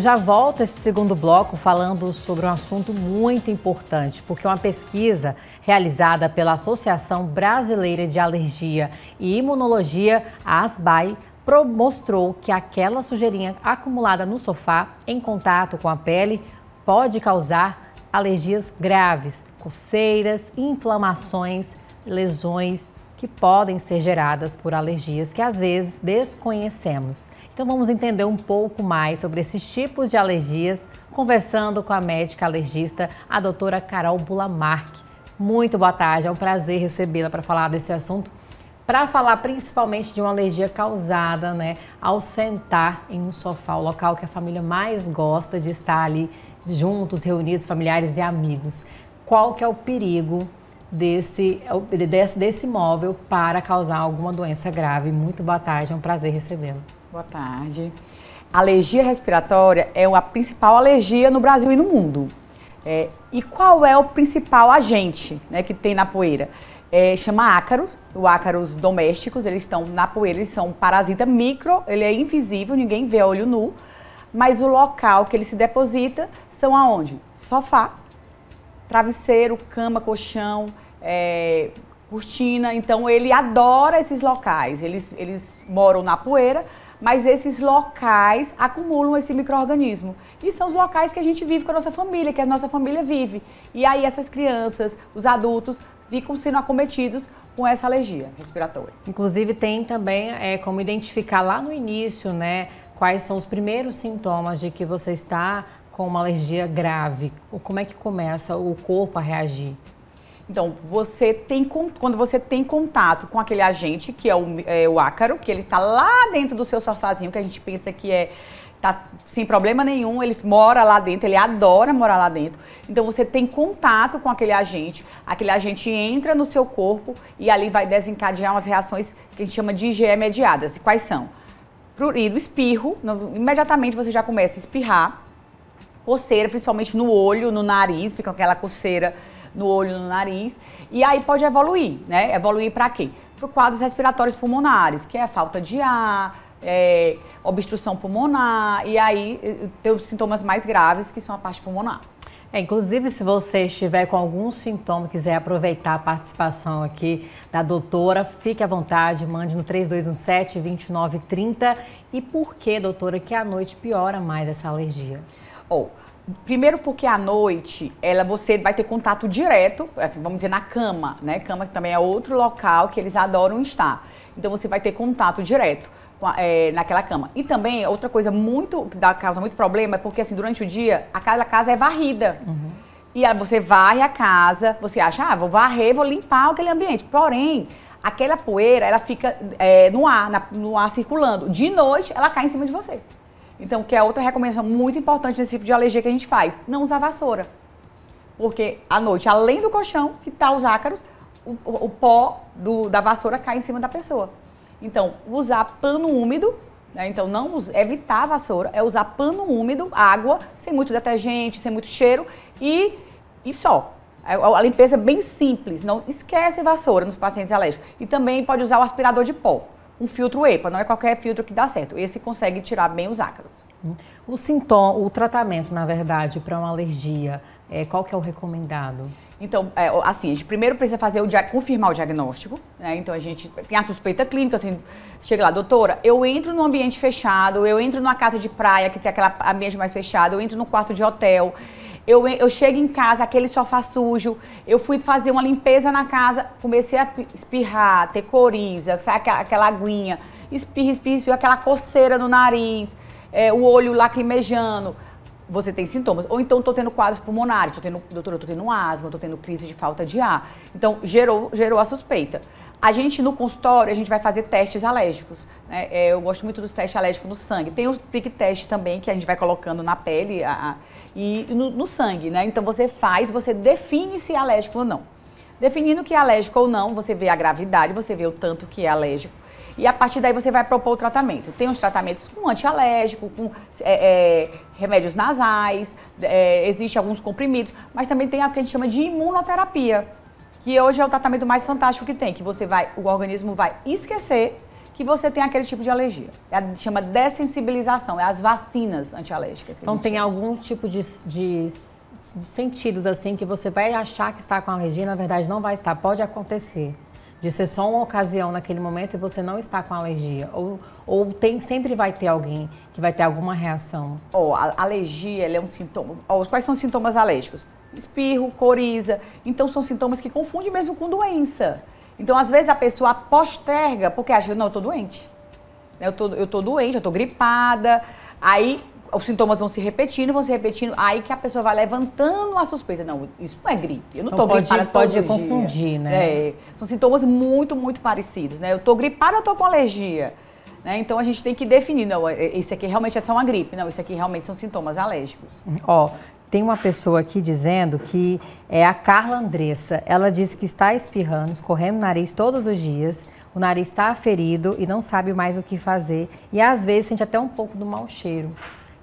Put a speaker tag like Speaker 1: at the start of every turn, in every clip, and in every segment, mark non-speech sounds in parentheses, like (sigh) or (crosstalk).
Speaker 1: eu já volto esse segundo bloco falando sobre um assunto muito importante, porque uma pesquisa realizada pela Associação Brasileira de Alergia e Imunologia, a ASBAI, mostrou que aquela sujeirinha acumulada no sofá em contato com a pele pode causar alergias graves, coceiras, inflamações, lesões que podem ser geradas por alergias que às vezes desconhecemos. Então vamos entender um pouco mais sobre esses tipos de alergias, conversando com a médica alergista, a doutora Carol Bulamark. Muito boa tarde, é um prazer recebê-la para falar desse assunto para falar principalmente de uma alergia causada né, ao sentar em um sofá, o local que a família mais gosta de estar ali juntos, reunidos, familiares e amigos. Qual que é o perigo desse, desse, desse móvel para causar alguma doença grave? Muito boa tarde, é um prazer recebê-lo.
Speaker 2: Boa tarde. alergia respiratória é a principal alergia no Brasil e no mundo. É, e qual é o principal agente né, que tem na poeira? é, chama ácaros, o ácaros domésticos, eles estão na poeira, eles são um parasita micro, ele é invisível, ninguém vê a olho nu, mas o local que ele se deposita são aonde? Sofá, travesseiro, cama, colchão, é, cortina, então ele adora esses locais, eles, eles moram na poeira, mas esses locais acumulam esse microorganismo. E são os locais que a gente vive com a nossa família, que a nossa família vive. E aí essas crianças, os adultos, ficam sendo acometidos com essa alergia respiratória.
Speaker 1: Inclusive tem também é, como identificar lá no início, né, quais são os primeiros sintomas de que você está com uma alergia grave. Como é que começa o corpo a reagir?
Speaker 2: Então, você tem quando você tem contato com aquele agente, que é o, é o ácaro, que ele está lá dentro do seu sofazinho, que a gente pensa que é tá sem problema nenhum, ele mora lá dentro, ele adora morar lá dentro. Então você tem contato com aquele agente, aquele agente entra no seu corpo e ali vai desencadear umas reações que a gente chama de IgE mediadas. E quais são? Prurido, espirro, no, imediatamente você já começa a espirrar, coceira, principalmente no olho, no nariz, fica aquela coceira no olho, no nariz. E aí pode evoluir, né? Evoluir para quê? Para quadros respiratórios pulmonares, que é falta de ar, é, obstrução pulmonar e aí tem os sintomas mais graves que são a parte pulmonar.
Speaker 1: É, inclusive, se você estiver com algum sintoma, quiser aproveitar a participação aqui da doutora, fique à vontade, mande no 3217-2930. E por que, doutora, que à noite piora mais essa alergia?
Speaker 2: Oh, primeiro porque à noite ela você vai ter contato direto, assim, vamos dizer, na cama, né? Cama que também é outro local que eles adoram estar. Então você vai ter contato direto é, naquela cama. E também, outra coisa muito que dá, causa muito problema é porque, assim, durante o dia, a casa, a casa é varrida. Uhum. E aí você varre a casa, você acha, ah, vou varrer, vou limpar aquele ambiente. Porém, aquela poeira, ela fica é, no ar, na, no ar circulando. De noite, ela cai em cima de você. Então, que é outra recomendação muito importante nesse tipo de alergia que a gente faz, não usar vassoura. Porque à noite, além do colchão, que tá os ácaros, o, o, pó do, da vassoura cai em cima da pessoa. Então, usar pano úmido, né? então não evitar a vassoura, é usar pano úmido, água, sem muito detergente, sem muito cheiro e, e só. A, a limpeza é bem simples, não esquece vassoura nos pacientes alérgicos. E também pode usar o aspirador de pó, um filtro EPA, não é qualquer filtro que dá certo. Esse consegue tirar bem os ácaros.
Speaker 1: O sintoma, o tratamento, na verdade, para uma alergia, é, qual que é o recomendado?
Speaker 2: Então, é, assim, a gente primeiro precisa fazer o confirmar o diagnóstico, né? Então a gente tem a suspeita clínica, assim, chega lá, doutora, eu entro num ambiente fechado, eu entro numa casa de praia que tem aquele ambiente mais fechado, eu entro num quarto de hotel, eu, eu chego em casa, aquele sofá sujo, eu fui fazer uma limpeza na casa, comecei a espirrar, ter coriza, sabe aquela, aquela aguinha, espirra, espirra, espirra, aquela coceira no nariz, é, o olho lacrimejando você tem sintomas. Ou então estou tendo quadros pulmonares, estou tendo, doutora, estou tendo asma, estou tendo crise de falta de ar. Então, gerou, gerou a suspeita. A gente, no consultório, a gente vai fazer testes alérgicos. Né? É, eu gosto muito dos testes alérgicos no sangue. Tem os pick test também, que a gente vai colocando na pele a, a, e no, no, sangue, né? Então, você faz, você define se é alérgico ou não. Definindo que é alérgico ou não, você vê a gravidade, você vê o tanto que é alérgico e a partir daí você vai propor o tratamento. Tem os tratamentos com antialérgico, com é, é, remédios nasais, é, existe alguns comprimidos, mas também tem o que a gente chama de imunoterapia, que hoje é o tratamento mais fantástico que tem, que você vai, o organismo vai esquecer que você tem aquele tipo de alergia. É, chama dessensibilização, é as vacinas antialérgicas.
Speaker 1: então tem
Speaker 2: chama.
Speaker 1: algum tipo de, de sentidos assim que você vai achar que está com alergia, na verdade não vai estar. Pode acontecer de ser só uma ocasião naquele momento e você não está com alergia? Ou, ou tem, sempre vai ter alguém que vai ter alguma reação?
Speaker 2: Oh, a alergia é um sintoma. Oh, quais são os sintomas alérgicos? Espirro, coriza. Então são sintomas que confundem mesmo com doença. Então, às vezes, a pessoa posterga porque acha, não, eu tô doente. Eu tô, eu tô doente, eu tô gripada. Aí os sintomas vão se repetindo, vão se repetindo, aí que a pessoa vai levantando a suspeita. Não, isso não é gripe. Eu não então, tô
Speaker 1: pode,
Speaker 2: gripada
Speaker 1: pode todo confundir, né?
Speaker 2: É, são sintomas muito, muito parecidos, né? Eu tô gripada, eu tô com alergia. Né? Então a gente tem que definir, não, esse aqui realmente é só uma gripe, não, isso aqui realmente são sintomas alérgicos.
Speaker 1: Ó, tem uma pessoa aqui dizendo que é a Carla Andressa. Ela disse que está espirrando, escorrendo o nariz todos os dias. O nariz está ferido e não sabe mais o que fazer. E às vezes sente até um pouco do mau cheiro.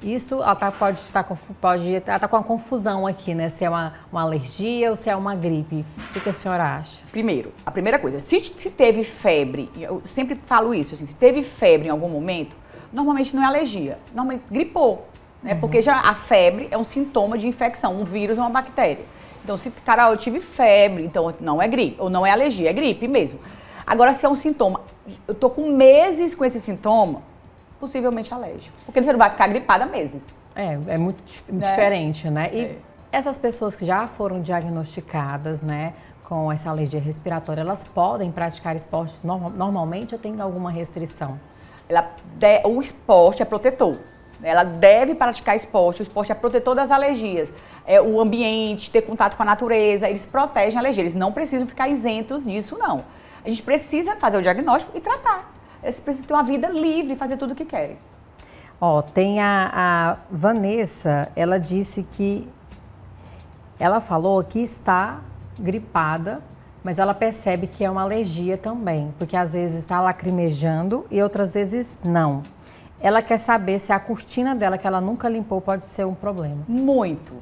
Speaker 1: Isso ela tá, pode estar com, pode, ela tá com uma confusão aqui, né? Se é uma, uma alergia ou se é uma gripe. O que, que a senhora acha?
Speaker 2: Primeiro, a primeira coisa, se, se teve febre, eu sempre falo isso, assim, se teve febre em algum momento, normalmente não é alergia, normalmente gripou né? Uhum. Porque já a febre é um sintoma de infecção, um vírus ou uma bactéria. Então, se, cara, eu tive febre, então não é gripe, ou não é alergia, é gripe mesmo. Agora, se é um sintoma, eu tô com meses com esse sintoma, possivelmente alérgico. Porque você não vai ficar gripada meses.
Speaker 1: É, é muito né? diferente, né? E é. essas pessoas que já foram diagnosticadas, né, com essa alergia respiratória, elas podem praticar esporte normalmente ou tem alguma restrição?
Speaker 2: Ela, o esporte é protetor. Ela deve praticar esporte. O esporte é protetor das alergias. É, o ambiente, ter contato com a natureza, eles protegem a alergia. Eles não precisam ficar isentos disso, não. A gente precisa fazer o diagnóstico e tratar. Eles precisam ter uma vida livre, fazer tudo o que querem.
Speaker 1: Ó, tem a, a Vanessa, ela disse que ela falou que está gripada, mas ela percebe que é uma alergia também, porque às vezes está lacrimejando e outras vezes não. Ela quer saber se a cortina dela, que ela nunca limpou, pode ser um problema.
Speaker 2: Muito.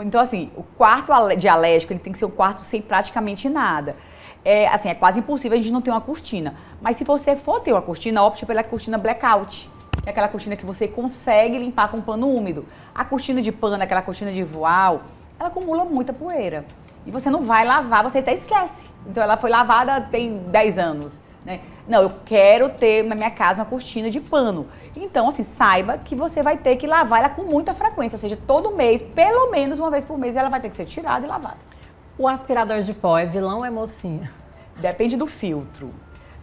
Speaker 2: Então, assim, o quarto de alérgico ele tem que ser um quarto sem praticamente nada. É, assim, é quase impossível a gente não ter uma cortina. Mas se você for ter uma cortina, opte pela cortina blackout. Que é aquela cortina que você consegue limpar com pano úmido. A cortina de pano, aquela cortina de voal, ela acumula muita poeira. E você não vai lavar, você até esquece. Então ela foi lavada tem 10 anos. Né? Não, eu quero ter na minha casa uma cortina de pano. Então, assim, saiba que você vai ter que lavar ela com muita frequência, ou seja, todo mês, pelo menos uma vez por mês, ela vai ter que ser tirada e lavada.
Speaker 1: O aspirador de pó é vilão ou é mocinha?
Speaker 2: Depende do filtro.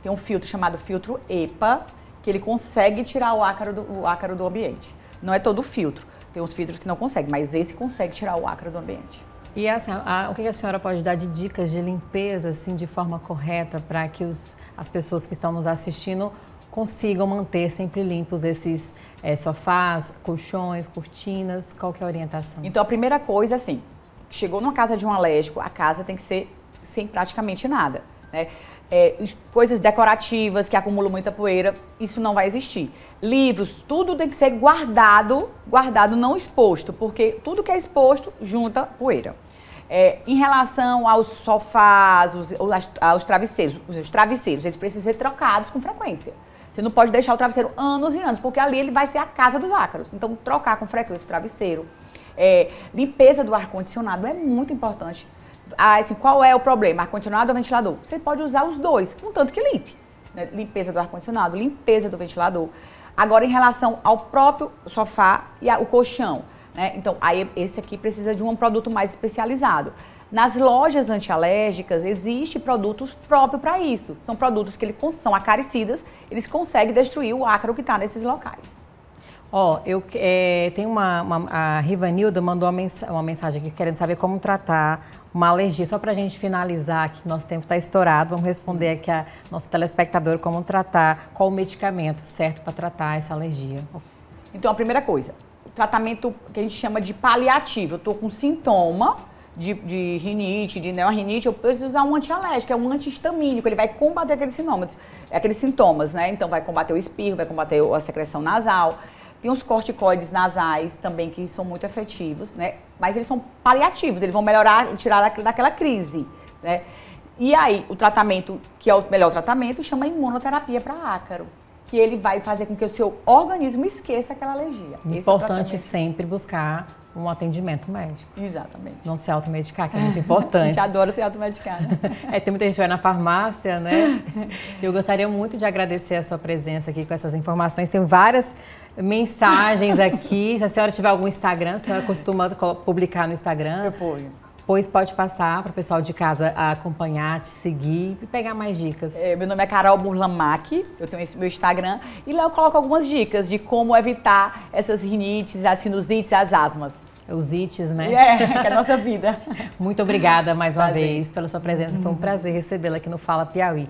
Speaker 2: Tem um filtro chamado filtro EPA, que ele consegue tirar o ácaro do, o ácaro do ambiente. Não é todo filtro. Tem uns filtros que não conseguem, mas esse consegue tirar o ácaro do ambiente.
Speaker 1: E assim, a, o que a senhora pode dar de dicas de limpeza assim de forma correta para que os as pessoas que estão nos assistindo consigam manter sempre limpos esses é, sofás, colchões, cortinas? Qual que é a orientação?
Speaker 2: Então, a primeira coisa, assim, chegou numa casa de um alérgico, a casa tem que ser sem praticamente nada, né? É, coisas decorativas que acumulam muita poeira, isso não vai existir. Livros, tudo tem que ser guardado, guardado não exposto, porque tudo que é exposto junta poeira. É, em relação aos sofás, os, aos travesseiros, os travesseiros, eles precisam ser trocados com frequência. Você não pode deixar o travesseiro anos e anos, porque ali ele vai ser a casa dos ácaros. Então, trocar com frequência o travesseiro. É, limpeza do ar-condicionado é muito importante. Ah, assim, qual é o problema? Ar-condicionado ou ventilador? Você pode usar os dois, contanto que limpe. Né? Limpeza do ar-condicionado, limpeza do ventilador. Agora, em relação ao próprio sofá e ao colchão, né? Então, aí esse aqui precisa de um produto mais especializado. Nas lojas antialérgicas existe produtos próprios para isso. São produtos que eles são acaricidas, eles conseguem destruir o ácaro que está nesses locais.
Speaker 1: Ó, oh, eu é, tem uma, uma, a Rivanilda mandou uma, mens uma mensagem aqui querendo saber como tratar uma alergia. Só para a gente finalizar, que nosso tempo está estourado, vamos responder aqui a nosso telespectador como tratar, qual o medicamento certo para tratar essa alergia.
Speaker 2: Então, a primeira coisa, tratamento que a gente chama de paliativo. Eu estou com sintoma de, de, rinite, de neorrinite, eu preciso usar um antialérgico, é um antihistamínico, ele vai combater aqueles sintomas, aqueles sintomas, né? Então vai combater o espirro, vai combater a secreção nasal. Tem os corticoides nasais também que são muito efetivos, né? Mas eles são paliativos, eles vão melhorar, tirar daquela crise, né? E aí, o tratamento, que é o melhor tratamento, chama imunoterapia para ácaro. Que ele vai fazer com que o seu organismo esqueça aquela alergia.
Speaker 1: É importante é sempre buscar um atendimento médico.
Speaker 2: Exatamente.
Speaker 1: Não se automedicar, que é muito importante. (laughs) a
Speaker 2: gente adora se automedicar, né? (laughs)
Speaker 1: é, tem muita gente que vai na farmácia, né? Eu gostaria muito de agradecer a sua presença aqui com essas informações. Tem várias mensagens aqui. Se a senhora tiver algum Instagram, a senhora costuma publicar no Instagram?
Speaker 2: Eu ponho.
Speaker 1: Pois pode passar para o pessoal de casa acompanhar, te seguir e pegar mais dicas.
Speaker 2: É, meu nome é Carol Burlamac, eu tenho esse meu Instagram e lá eu coloco algumas dicas de como evitar essas rinites, as sinusites, as asmas.
Speaker 1: Os ites, né?
Speaker 2: É, (laughs) que é a nossa vida.
Speaker 1: Muito obrigada mais uma prazer. vez pela sua presença. Foi um prazer recebê-la aqui no Fala Piauí.